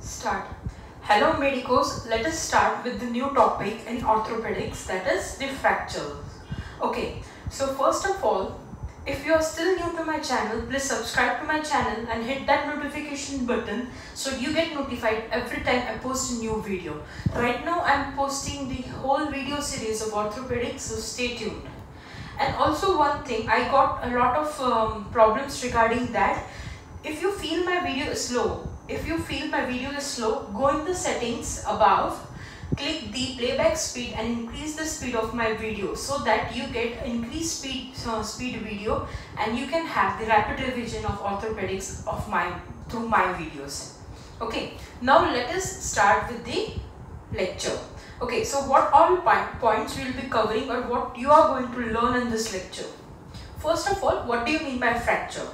Start. Hello medicos, let us start with the new topic in orthopedics that is the fractures. Okay, so first of all, if you are still new to my channel, please subscribe to my channel and hit that notification button so you get notified every time I post a new video. Right now I am posting the whole video series of orthopedics, so stay tuned. And also one thing, I got a lot of um, problems regarding that. If you feel my video is slow, if you feel my video is slow, go in the settings above, click the playback speed and increase the speed of my video so that you get increased speed uh, speed video and you can have the rapid revision of orthopedics of my through my videos. Okay, now let us start with the lecture. Okay, so what all points we will be covering or what you are going to learn in this lecture. First of all, what do you mean by fracture?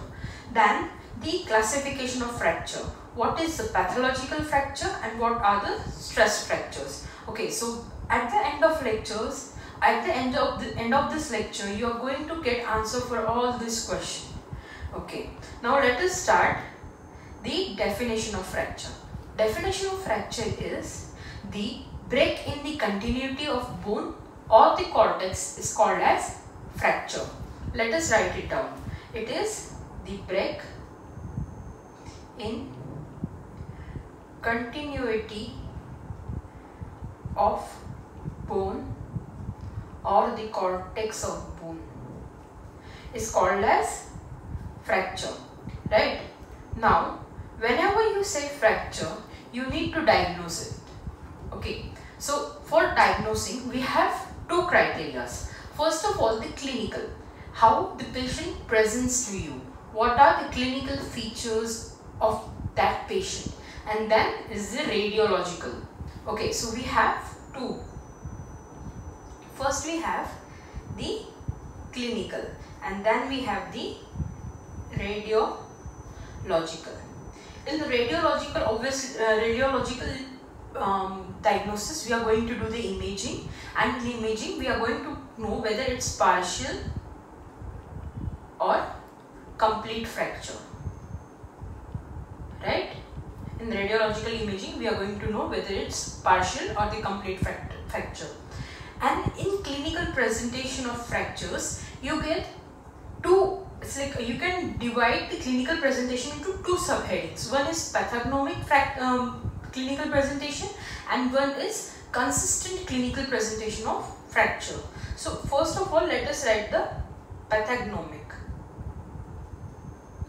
Then the classification of fracture what is the pathological fracture and what are the stress fractures? Okay so at the end of lectures at the end of the end of this lecture you are going to get answer for all this question okay now let us start the definition of fracture. Definition of fracture is the break in the continuity of bone or the cortex is called as fracture. Let us write it down. It is the break in continuity of bone or the cortex of bone is called as fracture right? Now whenever you say fracture you need to diagnose it okay? So for diagnosing we have two criteria. First of all the clinical. How the patient presents to you. What are the clinical features of that patient and then is the radiological. Okay so we have two. First we have the clinical and then we have the radiological. In the radiological obviously uh, radiological um, diagnosis we are going to do the imaging. And the imaging we are going to know whether it's partial or complete fracture. Right in radiological imaging we are going to know whether it's partial or the complete fracture and in clinical presentation of fractures you get two it's like you can divide the clinical presentation into two subheadings. One is pathognomic um, clinical presentation and one is consistent clinical presentation of fracture. So first of all let us write the pathognomic.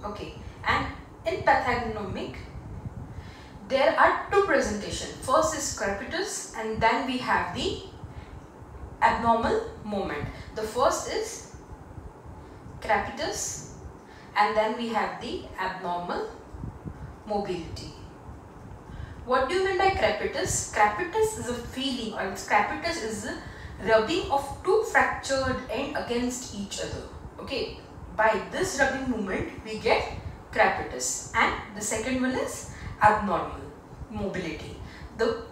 Okay. And in pathognomic there are two presentation. First is crepitus and then we have the abnormal movement. The first is crepitus and then we have the abnormal mobility. What do you mean by crepitus? Crepitus is a feeling or crepitus is the rubbing of two fractured end against each other. Okay, by this rubbing movement we get crepitus and the second one is abnormal mobility. The,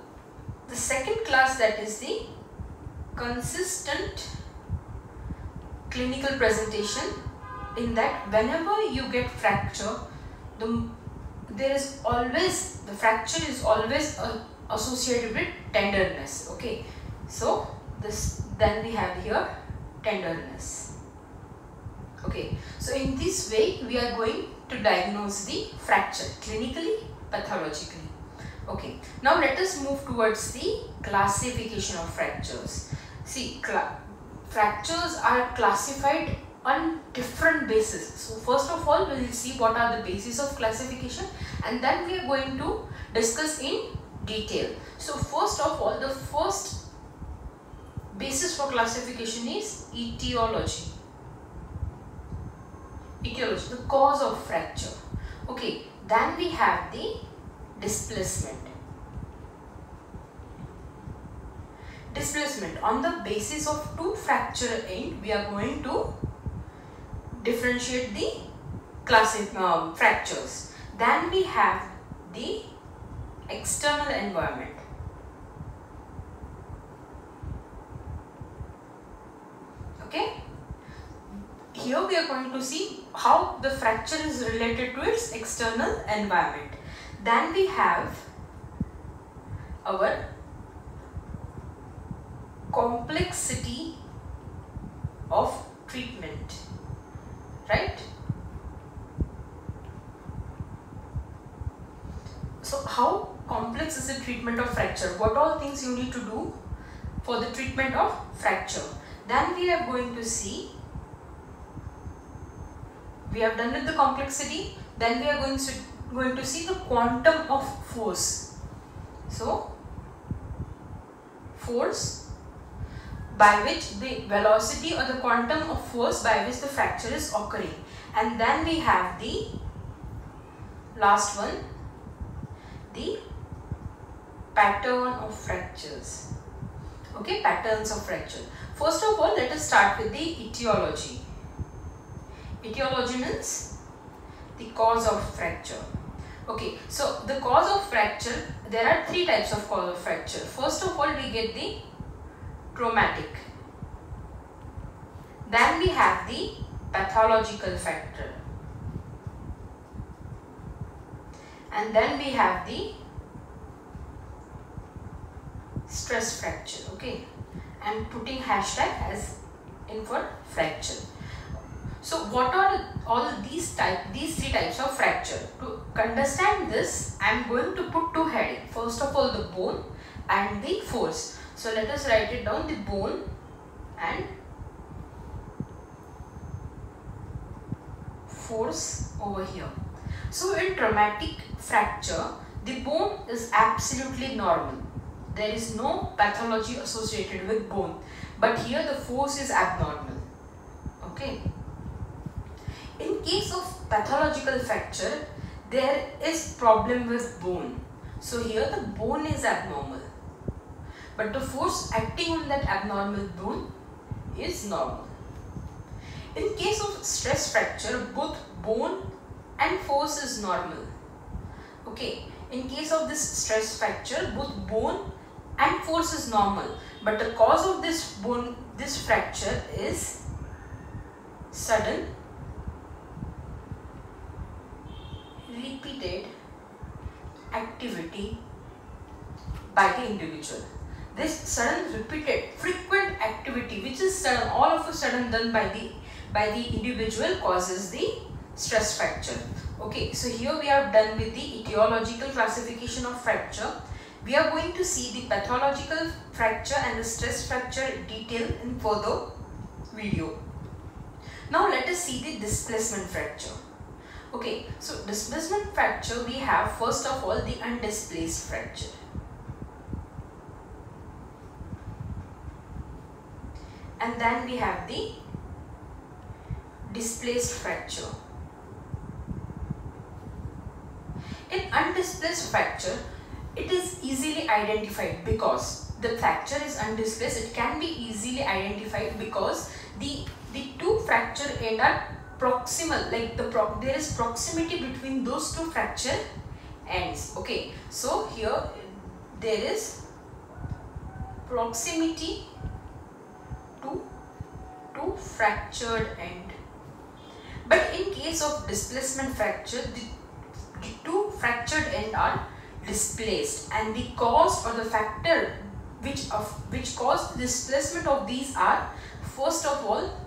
the second class that is the consistent clinical presentation in that whenever you get fracture the there is always the fracture is always uh, associated with tenderness. Okay. So this then we have here tenderness. Okay. So in this way we are going to diagnose the fracture clinically pathologically. Okay, now let us move towards the classification of fractures. See, fractures are classified on different bases. So first of all, we will see what are the bases of classification and then we are going to discuss in detail. So first of all, the first basis for classification is etiology. Etiology, the cause of fracture. Okay, then we have the displacement. Displacement on the basis of two fracture end we are going to differentiate the classic uh, fractures. Then we have the external environment. Okay here we are going to see how the fracture is related to its external environment. Then we have our complexity of treatment right? So how complex is the treatment of fracture? What all things you need to do for the treatment of fracture? Then we are going to see we have done with the complexity then we are going to going to see the quantum of force. So force by which the velocity or the quantum of force by which the fracture is occurring. And then we have the last one the pattern of fractures. Okay patterns of fracture. First of all let us start with the etiology etiology means the cause of fracture okay so the cause of fracture there are three types of cause of fracture first of all we get the traumatic. Then we have the pathological factor. And then we have the stress fracture. Okay. I'm putting hashtag as in for fracture. So what are all these type these three types of fracture? To understand this, I am going to put two heading. First of all the bone and the force. So let us write it down the bone and force over here. So in traumatic fracture, the bone is absolutely normal. There is no pathology associated with bone. But here the force is abnormal. Okay. In case of pathological fracture, there is problem with bone. So here the bone is abnormal but the force acting on that abnormal bone is normal. In case of stress fracture, both bone and force is normal. Okay, in case of this stress fracture, both bone and force is normal. But the cause of this bone, this fracture is sudden, repeated activity by the individual. This sudden repeated frequent activity which is sudden all of a sudden done by the by the individual causes the stress fracture. Okay so here we are done with the etiological classification of fracture. We are going to see the pathological fracture and the stress fracture detail in further video. Now let us see the displacement fracture okay so displacement fracture we have first of all the undisplaced fracture and then we have the displaced fracture. In undisplaced fracture, it is easily identified because the fracture is undisplaced. It can be easily identified because the the two fracture end are proximal. Like the pro there is proximity between those two fracture ends. Okay, so here there is proximity to to fractured end. But in case of displacement fracture, the, the two fractured end are displaced and the cause or the factor which of which caused displacement of these are first of all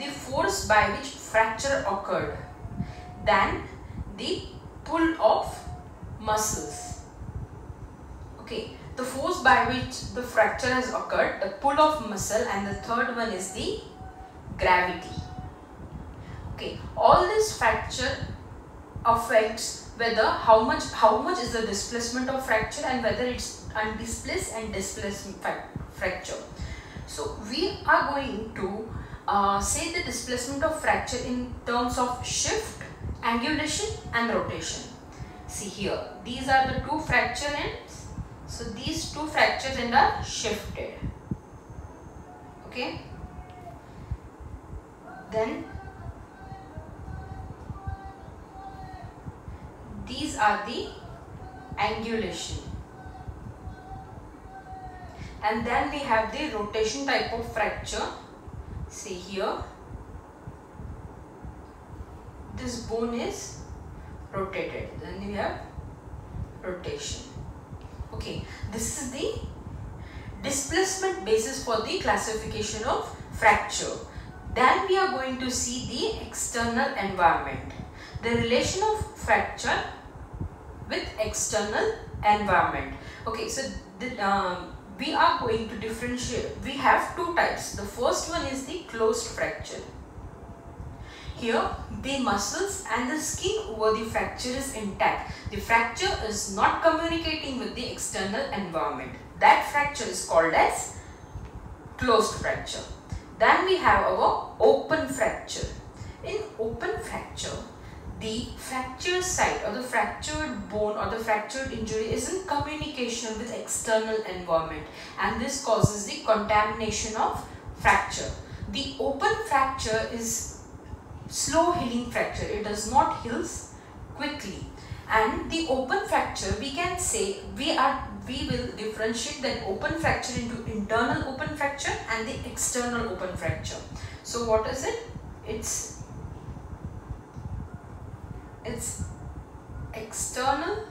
the force by which fracture occurred than the pull of muscles okay the force by which the fracture has occurred, the pull of muscle and the third one is the gravity. Okay, all this fracture affects whether how much how much is the displacement of fracture and whether it's undisplaced and displaced fracture. So we are going to uh, say the displacement of fracture in terms of shift, angulation and rotation. See here, these are the two fracture ends so these two fractures end are shifted. Okay. Then these are the angulation. And then we have the rotation type of fracture. See here. This bone is rotated. Then we have rotation Okay, this is the displacement basis for the classification of fracture. Then we are going to see the external environment. The relation of fracture with external environment. Okay, so the, um, we are going to differentiate. We have two types. The first one is the closed fracture. Here, the muscles and the skin over the fracture is intact. The fracture is not communicating with the external environment. That fracture is called as closed fracture. Then we have our open fracture. In open fracture, the fractured site or the fractured bone or the fractured injury is in communication with external environment and this causes the contamination of fracture. The open fracture is slow healing fracture. It does not heals quickly and the open fracture we can say we are we will differentiate that open fracture into internal open fracture and the external open fracture. So what is it? It's it's external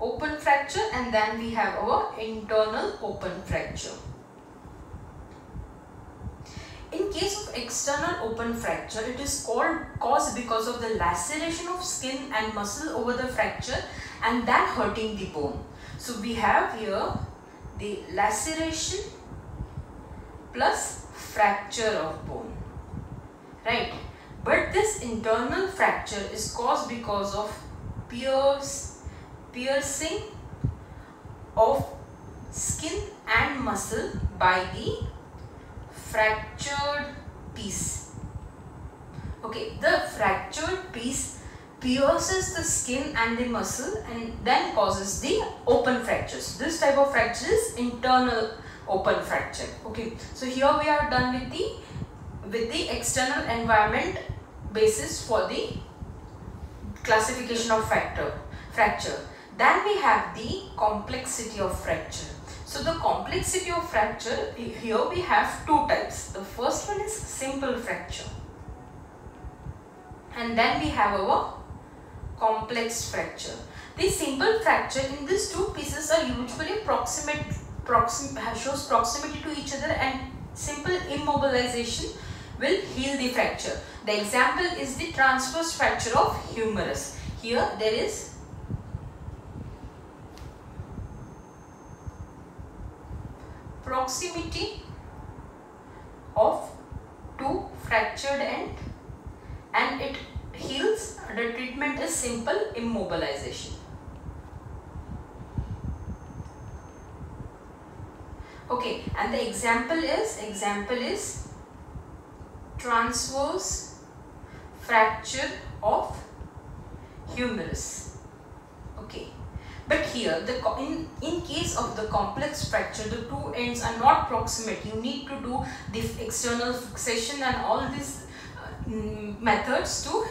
open fracture and then we have our internal open fracture. In case of external open fracture, it is called caused because of the laceration of skin and muscle over the fracture and then hurting the bone. So we have here the laceration plus fracture of bone, right? But this internal fracture is caused because of pierce, piercing of skin and muscle by the fractured piece. Okay, the fractured piece pierces the skin and the muscle and then causes the open fractures. This type of fracture is internal open fracture. Okay, so here we are done with the with the external environment basis for the classification of factor fracture. Then we have the complexity of fracture. So the complexity of fracture, here we have two types. The first one is simple fracture. And then we have our complex fracture. The simple fracture in these two pieces are usually proximate, proxim, shows proximity to each other and simple immobilization will heal the fracture. The example is the transverse fracture of humerus. Here there is proximity of two fractured end and it heals. The treatment is simple immobilization. Okay, and the example is example is transverse fracture of humerus. Okay. But here, the in, in case of the complex fracture, the two ends are not proximate. You need to do the external fixation and all these uh, methods to,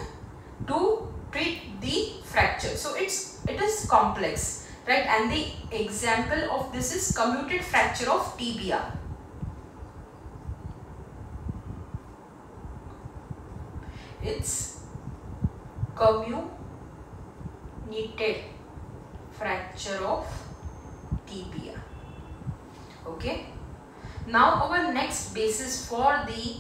to treat the fracture. So, it's it is complex, right? And the example of this is comminuted fracture of tibia. It's comminuted fracture of tibia. Okay. Now our next basis for the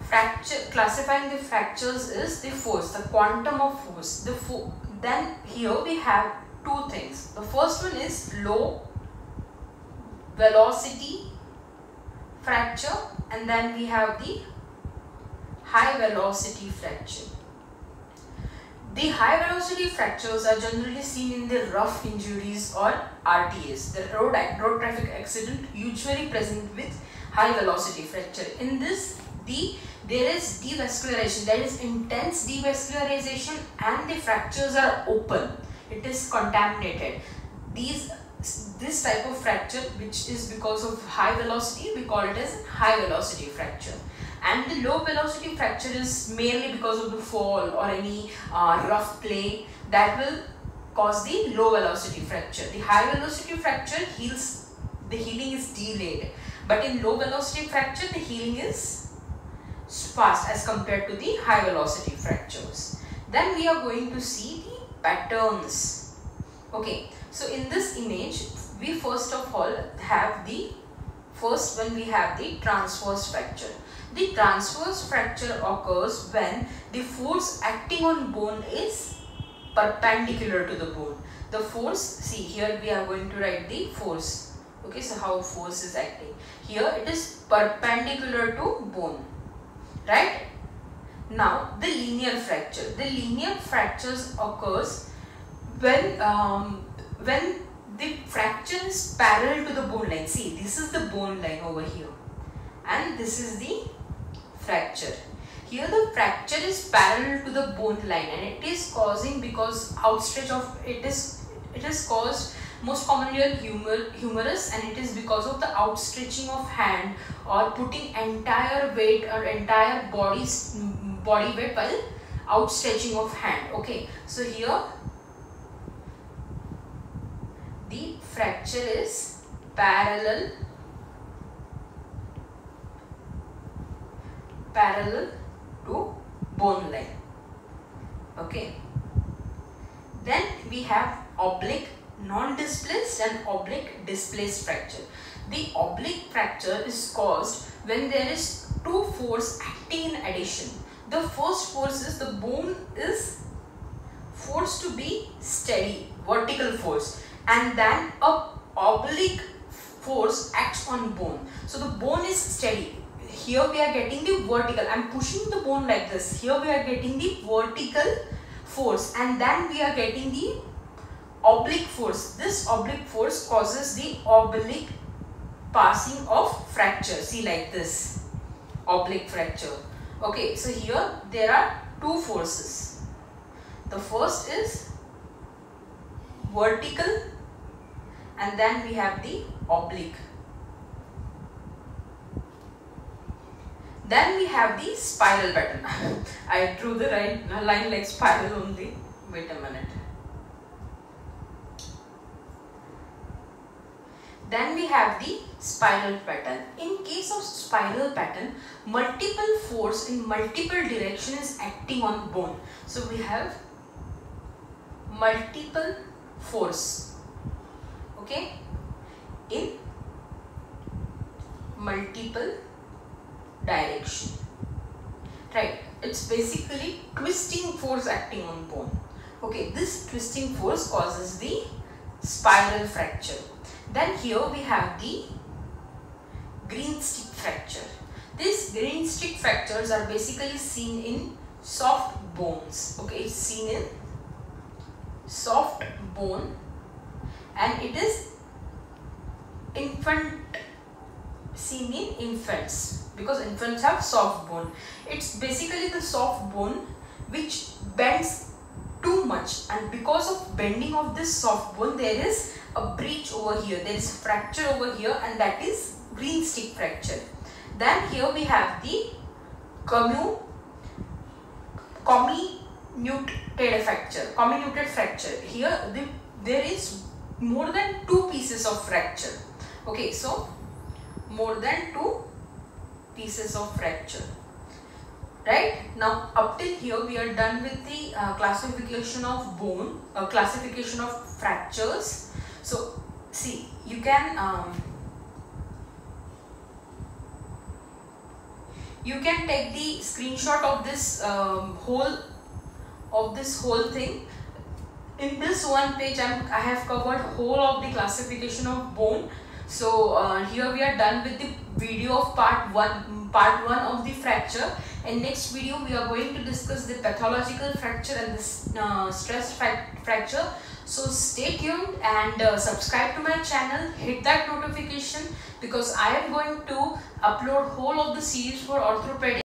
fracture classifying the fractures is the force, the quantum of force. The fo then here we have two things. The first one is low velocity fracture and then we have the high velocity fracture. The high velocity fractures are generally seen in the rough injuries or RTAs, the road, road traffic accident usually present with high velocity fracture. In this, the there is devascularization, there is intense devascularization and the fractures are open. It is contaminated. These this type of fracture which is because of high velocity we call it as high velocity fracture and the low velocity fracture is mainly because of the fall or any uh, rough play that will cause the low velocity fracture. The high velocity fracture heals, the healing is delayed but in low velocity fracture the healing is fast as compared to the high velocity fractures. Then we are going to see the patterns Okay, so in this image, we first of all have the first when we have the transverse fracture. The transverse fracture occurs when the force acting on bone is perpendicular to the bone. The force, see here we are going to write the force. Okay, so how force is acting. Here it is perpendicular to bone. Right? Now the linear fracture. The linear fractures occurs when um, when the fracture is parallel to the bone line. See, this is the bone line over here and this is the fracture. Here the fracture is parallel to the bone line and it is causing because outstretch of it is it is caused most commonly on humor, humerus and it is because of the outstretching of hand or putting entire weight or entire body's body weight while outstretching of hand okay so here the fracture is parallel parallel to bone line okay then we have oblique non-displaced and oblique displaced fracture the oblique fracture is caused when there is two force acting in addition the first force is the bone is forced to be steady vertical force and then a oblique force acts on bone. So the bone is steady. Here we are getting the vertical. I am pushing the bone like this. Here we are getting the vertical force and then we are getting the oblique force. This oblique force causes the oblique passing of fracture. See like this oblique fracture. Okay, so here there are two forces. The first is vertical and then we have the oblique. Then we have the spiral pattern. I drew the right line like spiral only. Wait a minute. Then we have the spiral pattern. In case of spiral pattern, multiple force in multiple direction is acting on bone. So we have multiple force okay in multiple direction. Right. It's basically twisting force acting on bone. Okay this twisting force causes the spiral fracture. Then here we have the green stick fracture. These green stick fractures are basically seen in soft bones. Okay it's seen in soft bone. And it is infant seen in infants because infants have soft bone. It's basically the soft bone which bends too much. And because of bending of this soft bone there is a breach over here. There is fracture over here and that is green stick fracture. Then here we have the commu comminuted fracture comminuted fracture. Here the there is more than two pieces of fracture. Okay so more than two pieces of fracture. Right? Now up till here we are done with the uh, classification of bone uh, classification of fractures. So see you can um, you can take the screenshot of this um, whole of this whole thing. In this one page I'm, I have covered whole of the classification of bone. So uh, here we are done with the video of part 1 part 1 of the fracture. In next video we are going to discuss the pathological fracture and the uh, stress fracture. So stay tuned and uh, subscribe to my channel. Hit that notification because I am going to upload whole of the series for orthopedic